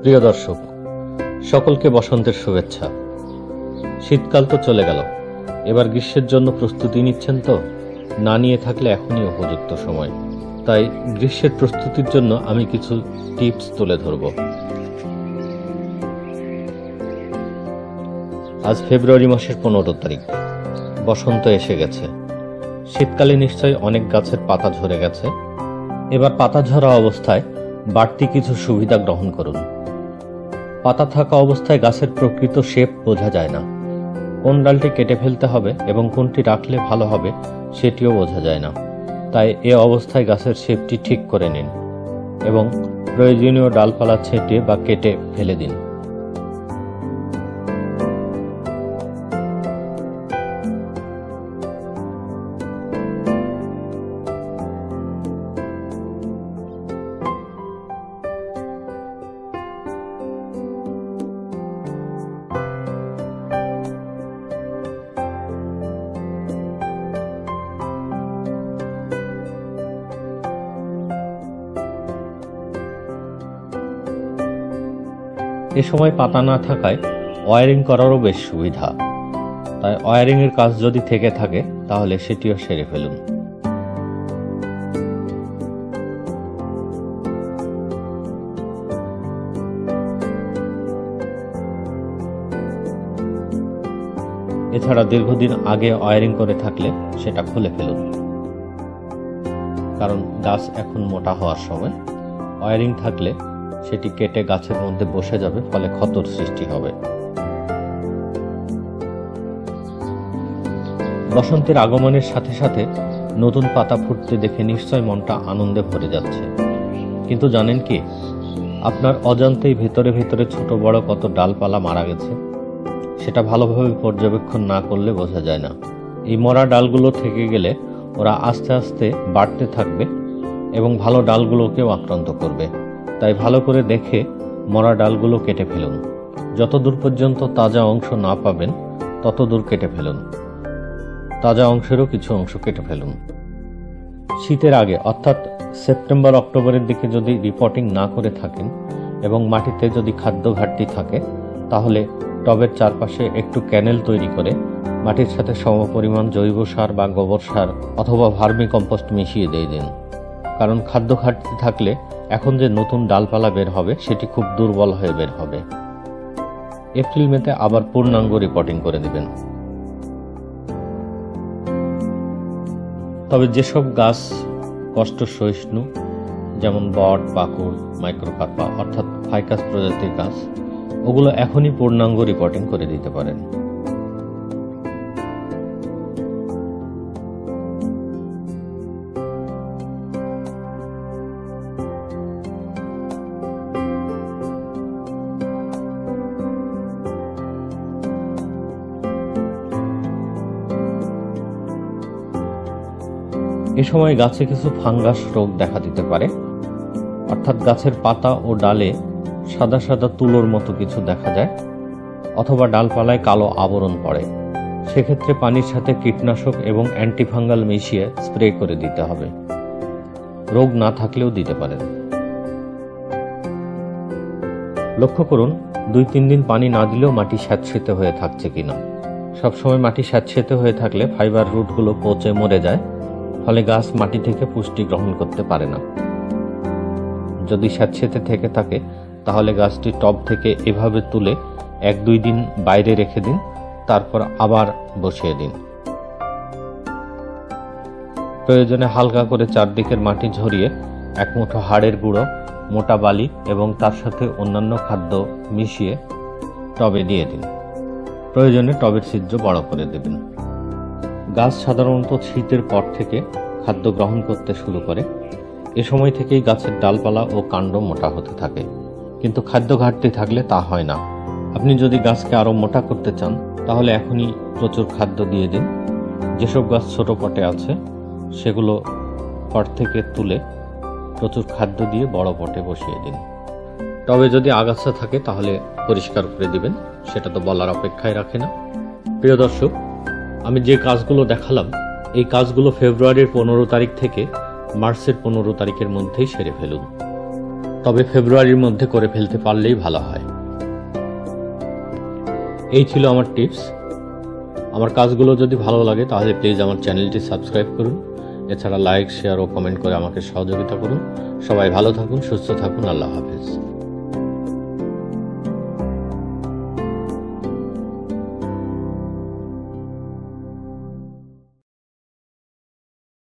প্রিয় দর্শক, সকলকে বসন্তের শুভেচ্ছা। শীতকাল তো চলে গেল, এবার গ্রীষ্মের জন্য প্রস্তুতি নিচ্ছেন তো? না নিয়ে থাকলে এখনই উপযুক্ত সময়। তাই গ্রীষ্মের প্রস্তুতির জন্য আমি কিছু টিপস তুলে ধরব। আজ ফেব্রুয়ারি মাসের পনেরো তারিখ। বসন্ত এসে গেছে। শীতকালে নিশ্চয়ই অনেক গাছের পাতা ঝরে গেছে। এবার পাতা ঝরা অবস্থায় বাড়তি কিছু সুবিধা গ্রহণ করুন। পাতা থাকা অবস্থায় গাছের প্রকৃত শেপ বোঝা যায় না। কোন ডালটি কেটে ফেলতে হবে এবং কোনটি রাখলে ভালো হবে সেটিও বোঝা যায় না। তাই এ অবস্থায় গাছের শেপটি ঠিক করে নিন এবং প্রয়োজনীয় ডালপালা ছেঁটে বা কেটে ফেলে দিন। এ সময় পাতা না থাকায় ওয়ারিং করারও বেশ সুবিধা। তাই ওয়ারিংয়ের কাজ যদি থেকে থাকে, তাহলে সেটিও সেরে ফেলুন। এছাড়া দীর্ঘদিন আগে ওয়ারিং করে থাকলে সেটা খুলে ফেলুন। কারণ গাছ এখন মোটা হওয়ার সময় ওয়ারিং থাকলে সেটি কেটে গাছের মধ্যে বসে যাবে, ফলে ক্ষতর সৃষ্টি হবে। বসন্তের আগমনের সাথে সাথে নতুন পাতা ফুটতে দেখে নিশ্চয় মনটা আনন্দে ভরে যাচ্ছে। কিন্তু জানেন কি, আপনার অজান্তেই ভেতরে ভেতরে ছোট বড় কত ডালপালা মারা গেছে, সেটা ভালোভাবে পর্যবেক্ষণ না করলে বোঝা যায় না। এই মরা ডালগুলো থেকে গেলে ওরা আস্তে আস্তে বাড়তে থাকবে এবং ভালো ডালগুলোকেও আক্রান্ত করবে। তাই ভালো করে দেখে মরা ডালগুলো কেটে ফেলুন। যত দূর পর্যন্ত তাজা অংশ না পাবেন তত দূর কেটে ফেলুন। তাজা অংশেরও কিছু অংশ কেটে ফেলুন। শীতের আগে, অর্থাৎ সেপ্টেম্বর, অক্টোবরের দিকে যদি রিপোর্টিং না করে থাকেন এবং মাটিতে যদি খাদ্য ঘাটতি থাকে, তাহলে টবের চারপাশে একটু ক্যানেল তৈরি করে মাটির সাথে সমপরিমাণ জৈব সার বা গোবর সার অথবা ভার্মি কম্পোস্ট মিশিয়ে দিয়ে দিন। কারণ খাদ্য ঘাটতি থাকলে এখন যে নতুন ডালপালা বের হবে, সেটি খুব দুর্বল হয়ে বের হবে। এপ্রিল মেতে আবার পূর্ণাঙ্গ রিপোর্টিং করে দিবেন। তবে যেসব গাছ কষ্ট সহিষ্ণু, যেমন বট, পাকুড় মাইক্রোকার্পা অর্থাৎ ফাইকাস প্রজাতির গাছ, ওগুলো এখনই পূর্ণাঙ্গ রিপোর্টিং করে দিতে পারেন। এ সময় গাছে কিছু ফাঙ্গাস রোগ দেখা দিতে পারে। অর্থাৎ গাছের পাতা ও ডালে সাদা সাদা তুলোর মতো কিছু দেখা যায়, অথবা ডালপালায় কালো আবরণ পড়ে। সেক্ষেত্রে পানির সাথে কীটনাশক এবং অ্যান্টিফাঙ্গাল মিশিয়ে স্প্রে করে দিতে হবে। রোগ না থাকলেও দিতে পারেন। লক্ষ্য করুন, দুই তিন দিন পানি না দিলেও মাটি স্যাঁতসেতে হয়ে থাকছে কিনা। সবসময় মাটি স্যাঁতসেতে হয়ে থাকলে ফাইবার রুটগুলো পচে মরে যায় ফলে গাছ মাটি থেকে পুষ্টি গ্রহণ করতে পারে না। যদি স্যাঁতসেতে থেকে থাকে, তাহলে গাছটি টব থেকে এভাবে তুলে এক দুই দিন বাইরে রেখে দিন, তারপর আবার বসিয়ে দিন। প্রয়োজনে হালকা করে চারদিকের মাটি ঝরিয়ে এক মুঠো হাড়ের গুঁড়ো, মোটা বালি এবং তার সাথে অন্যান্য খাদ্য মিশিয়ে টবে দিয়ে দিন। প্রয়োজনে টবের ছিদ্র বড় করে দেবেন। গাছ সাধারণত শীতের পর থেকে খাদ্য গ্রহণ করতে শুরু করে। এ সময় থেকেই গাছের ডালপালা ও কাণ্ড মোটা হতে থাকে। কিন্তু খাদ্য ঘাটতি থাকলে তা হয় না। আপনি যদি গাছকে আরও মোটা করতে চান, তাহলে এখনই প্রচুর খাদ্য দিয়ে দিন। যেসব গাছ ছোট পটে আছে, সেগুলো পট থেকে তুলে প্রচুর খাদ্য দিয়ে বড় পটে বসিয়ে দিন। তবে যদি আগাছা থাকে, তাহলে পরিষ্কার করে দিবেন। সেটা তো বলার অপেক্ষায় রাখে না। প্রিয় দর্শক আমি যে কাজগুলো দেখালাম, এই কাজগুলো ফেব্রুয়ারির পনেরো তারিখ থেকে মার্চের পনেরো তারিখের মধ্যেই সেরে ফেলুন। তবে ফেব্রুয়ারির মধ্যে করে ফেলতে পারলেই ভালো হয়। এই ছিল আমার টিপস। আমার কাজগুলো যদি ভালো লাগে, তাহলে প্লিজ আমার চ্যানেলটি সাবস্ক্রাইব করুন। এছাড়া লাইক, শেয়ার ও কমেন্ট করে আমাকে সহযোগিতা করুন। সবাই ভালো থাকুন, সুস্থ থাকুন, আল্লাহ হাফেজ।